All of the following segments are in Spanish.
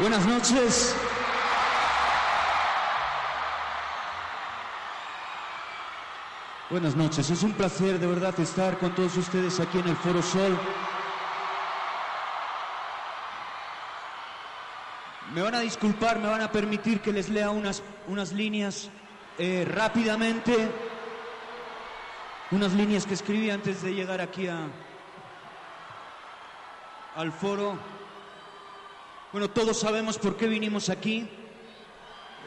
Buenas noches. Buenas noches, es un placer de verdad estar con todos ustedes aquí en el Foro Sol. Me van a disculpar, me van a permitir que les lea unas, unas líneas eh, rápidamente, unas líneas que escribí antes de llegar aquí a, al foro. Bueno, todos sabemos por qué vinimos aquí.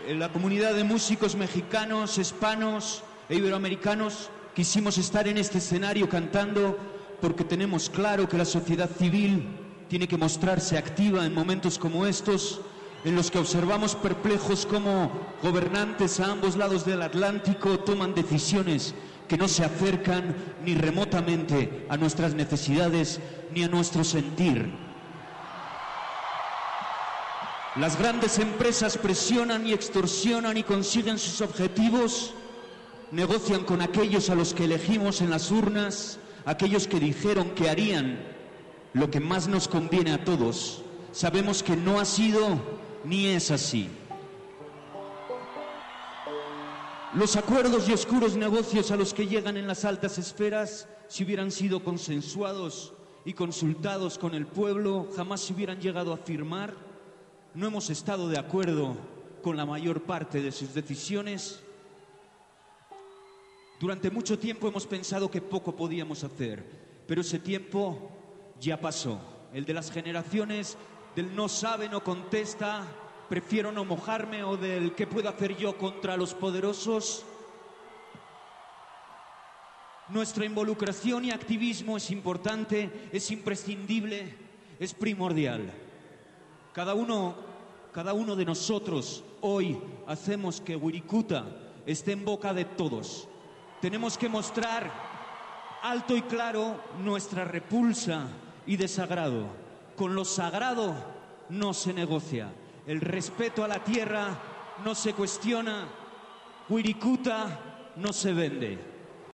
La comunidad de músicos mexicanos, hispanos e iberoamericanos quisimos estar en este escenario cantando porque tenemos claro que la sociedad civil tiene que mostrarse activa en momentos como estos, en los que observamos perplejos cómo gobernantes a ambos lados del Atlántico toman decisiones que no se acercan ni remotamente a nuestras necesidades ni a nuestro sentir. Las grandes empresas presionan y extorsionan y consiguen sus objetivos, negocian con aquellos a los que elegimos en las urnas, aquellos que dijeron que harían lo que más nos conviene a todos. Sabemos que no ha sido ni es así. Los acuerdos y oscuros negocios a los que llegan en las altas esferas, si hubieran sido consensuados y consultados con el pueblo, jamás se hubieran llegado a firmar. No hemos estado de acuerdo con la mayor parte de sus decisiones. Durante mucho tiempo hemos pensado que poco podíamos hacer, pero ese tiempo ya pasó. El de las generaciones del no sabe, no contesta, prefiero no mojarme o del qué puedo hacer yo contra los poderosos. Nuestra involucración y activismo es importante, es imprescindible, es primordial. Cada uno, cada uno de nosotros hoy hacemos que Wirikuta esté en boca de todos. Tenemos que mostrar alto y claro nuestra repulsa y desagrado. Con lo sagrado no se negocia. El respeto a la tierra no se cuestiona. Wirikuta no se vende.